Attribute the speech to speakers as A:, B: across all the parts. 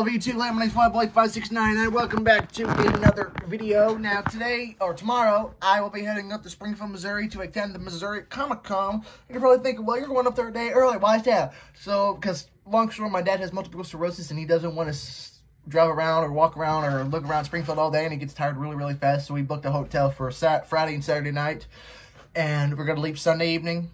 A: Hello, V2 Land. My name's Boy569, and welcome back to another video. Now, today, or tomorrow, I will be heading up to Springfield, Missouri to attend the Missouri Comic Con. You're probably thinking, well, you're going up there a day early. Why is that? So, because, long story, my dad has multiple sclerosis, and he doesn't want to drive around or walk around or look around Springfield all day, and he gets tired really, really fast. So, we booked a hotel for Sat Friday and Saturday night, and we're going to leave Sunday evening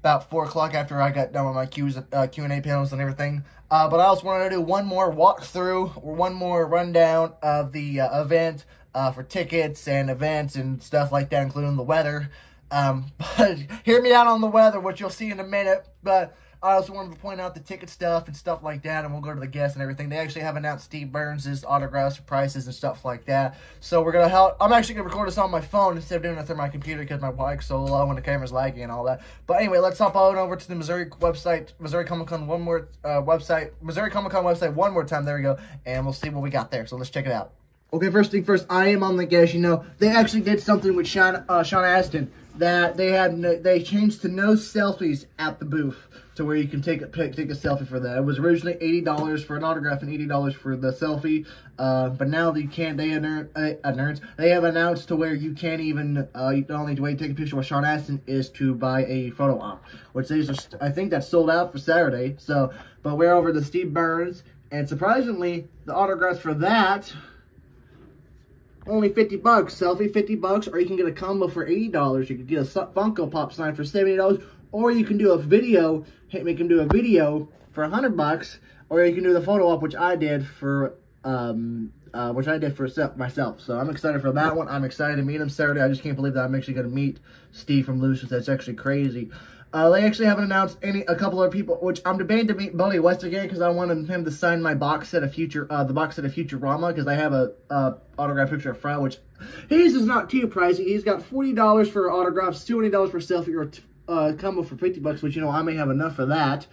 A: about 4 o'clock after I got done with my Q's, uh, Q&A panels and everything. Uh, but I also wanted to do one more walkthrough or one more rundown of the uh, event uh, for tickets and events and stuff like that, including the weather. Um, but hear me out on the weather, which you'll see in a minute. But I also wanted to point out the ticket stuff and stuff like that, and we'll go to the guests and everything. They actually have announced Steve Burns' autographs, prices, and stuff like that. So we're gonna help. I'm actually gonna record this on my phone instead of doing it through my computer because my bike's so low and the camera's laggy and all that. But anyway, let's hop on over to the Missouri website, Missouri Comic Con one more uh, website, Missouri Comic Con website one more time. There we go, and we'll see what we got there. So let's check it out. Okay, first thing first, I am on the guest. You know, they actually did something with Sean, uh, Sean Astin that they had. No, they changed to no selfies at the booth to where you can take a take a selfie for that. It was originally eighty dollars for an autograph and eighty dollars for the selfie, uh, but now you can't. They announced, uh, they have announced to where you can't even. Uh, you only way to take a picture with Sean Astin is to buy a photo op, which these are. I think that's sold out for Saturday. So, but we're over to Steve Burns, and surprisingly, the autographs for that only 50 bucks. Selfie 50 bucks, or you can get a combo for $80. You can get a Funko Pop sign for $70, or you can do a video, make him do a video for 100 bucks, or you can do the photo op, which I did for, um, uh, which I did for myself. So I'm excited for that one. I'm excited to meet him Saturday. I just can't believe that I'm actually going to meet Steve from Blue's Clues. That's actually crazy. Uh, they actually haven't announced any a couple of people, which I'm debating to meet Billy West again because I wanted him to sign my box set of future, uh, the box set of Futurama because I have a uh, autograph picture of Fry, which his is not too pricey. He's got forty dollars for autographs, twenty dollars for selfie, or uh, combo for fifty bucks, which you know I may have enough for that.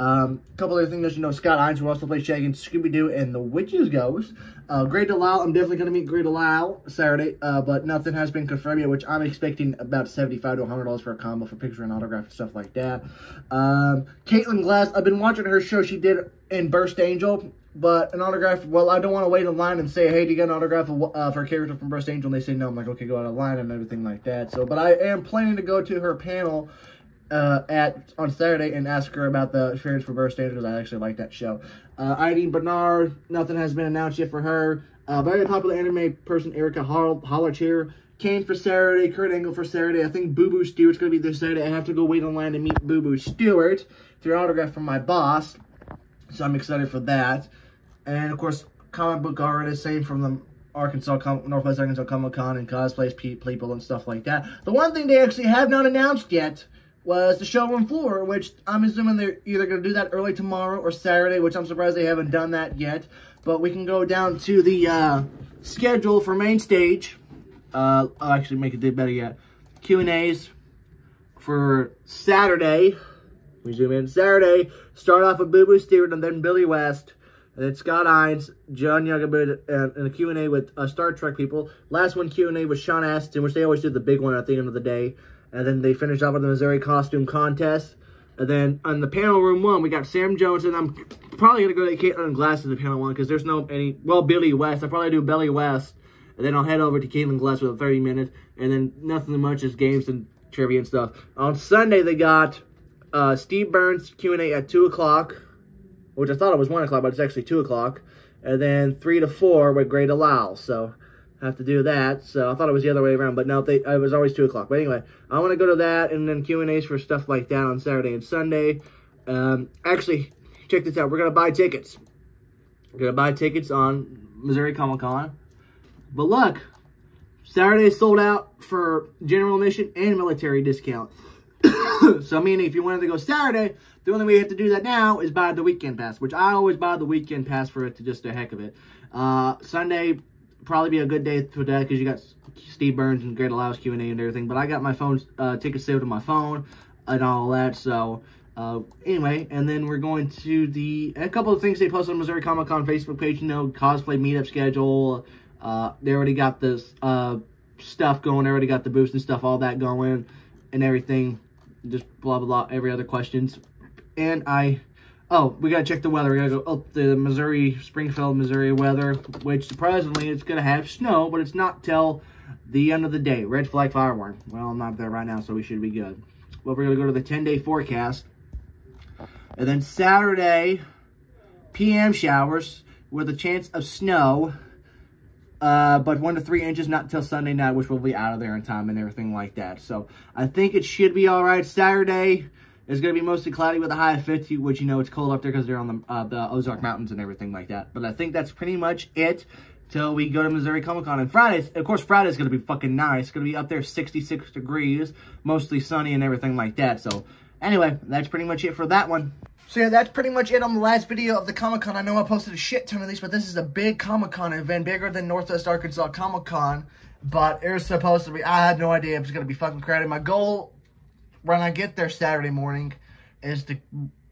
A: Um, a couple other things, that you know, Scott Innes will also play Shaggy and Scooby-Doo and The Witches Ghost. Uh, Grey DeLisle, I'm definitely going to meet Grey DeLisle Saturday, uh, but nothing has been confirmed yet, which I'm expecting about 75 to $100 for a combo for picture and autograph and stuff like that. Um, Caitlin Glass, I've been watching her show she did in Burst Angel, but an autograph, well, I don't want to wait in line and say, hey, do you get an autograph of, uh, for character from Burst Angel? And they say no. I'm like, okay, go out of line and everything like that. So, but I am planning to go to her panel uh, at on Saturday and ask her about the experience for Burst Angels. I actually like that show. Uh, Irene Bedard, nothing has been announced yet for her. Uh, very popular anime person Erica Holler here. Kane for Saturday, Kurt Angle for Saturday. I think Boo Boo Stewart's going to be this Saturday. I have to go wait in line to meet Boo Boo Stewart through an autograph from my boss. So I'm excited for that. And of course, comic book artists, same from the Arkansas, Northwest Arkansas Comic Con and cosplays people and stuff like that. The one thing they actually have not announced yet was the showroom floor, which I'm assuming they're either going to do that early tomorrow or Saturday, which I'm surprised they haven't done that yet. But we can go down to the uh, schedule for main stage. Uh, I'll actually make it better yet. Q&As for Saturday. We zoom in. Saturday, start off with Boo Boo Stewart and then Billy West. And then Scott Innes, John Youngabud, and, and a Q&A with uh, Star Trek people. Last one Q&A with Sean Astin, which they always do the big one at the end of the day. And then they finished off with the Missouri Costume Contest. And then on the panel room one, we got Sam Jones, and I'm probably going to go to Caitlin Glass in the panel one because there's no any, well, Billy West. i probably do Billy West. And then I'll head over to Caitlin Glass with a 30 minutes. And then nothing much, just games and trivia and stuff. On Sunday, they got uh, Steve Burns Q&A at 2 o'clock, which I thought it was 1 o'clock, but it's actually 2 o'clock. And then 3 to 4 with Grey DeLisle. So have to do that. So I thought it was the other way around, but no, they, it was always 2 o'clock. But anyway, I want to go to that and then Q&As for stuff like that on Saturday and Sunday. Um, actually, check this out. We're going to buy tickets. We're going to buy tickets on Missouri Comic-Con. But look, Saturday sold out for general admission and military discount. so meaning if you wanted to go Saturday, the only way you have to do that now is buy the weekend pass, which I always buy the weekend pass for it to just a heck of it. Uh, Sunday, probably be a good day for that because you got Steve Burns and Grey DeLisle's Q&A and everything. But I got my phone uh, tickets saved on my phone and all that. So uh, anyway, and then we're going to the a couple of things they posted on Missouri Comic Con Facebook page. You know, cosplay meetup schedule. Uh, they already got this uh, stuff going. They already got the boost and stuff, all that going and everything. Just blah blah blah. Every other questions, and I Oh, we gotta check the weather. We gotta go up the Missouri, Springfield, Missouri weather, which surprisingly it's gonna have snow, but it's not till the end of the day. Red flag fire warning. Well, I'm not there right now, so we should be good. Well, we're gonna go to the 10 day forecast. And then Saturday, PM showers with a chance of snow. Uh, but one to three inches, not until Sunday night, which will be out of there in time and everything like that. So I think it should be all right. Saturday is going to be mostly cloudy with a high of 50, which you know it's cold up there because they're on the, uh, the Ozark Mountains and everything like that. But I think that's pretty much it till we go to Missouri Comic Con. And Friday, of course, Friday's going to be fucking nice. It's going to be up there 66 degrees, mostly sunny and everything like that. So anyway, that's pretty much it for that one. So yeah, that's pretty much it on the last video of the Comic-Con. I know I posted a shit ton of these, but this is a big Comic-Con event, bigger than Northwest Arkansas Comic-Con. But it was supposed to be, I had no idea it was going to be fucking crowded. My goal, when I get there Saturday morning, is to,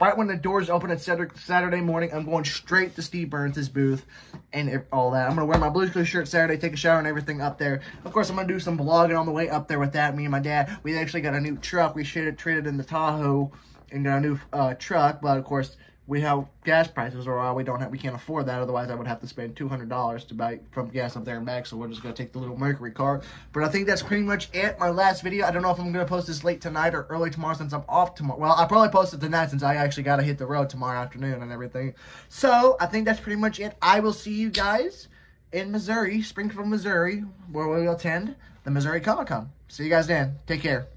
A: right when the doors open at Saturday morning, I'm going straight to Steve Burns' booth and all that. I'm going to wear my Blue's Clues shirt Saturday, take a shower and everything up there. Of course, I'm going to do some vlogging on the way up there with that. Me and my dad, we actually got a new truck. We traded in the Tahoe and got a new uh, truck, but of course we have gas prices or we don't have we can't afford that otherwise I would have to spend $200 to buy from gas up there and back so we're just going to take the little Mercury car. But I think that's pretty much it. My last video I don't know if I'm going to post this late tonight or early tomorrow since I'm off tomorrow. Well I'll probably post it tonight since I actually got to hit the road tomorrow afternoon and everything. So I think that's pretty much it. I will see you guys in Missouri Springfield Missouri where we will attend the Missouri Comic Con see you guys then. Take care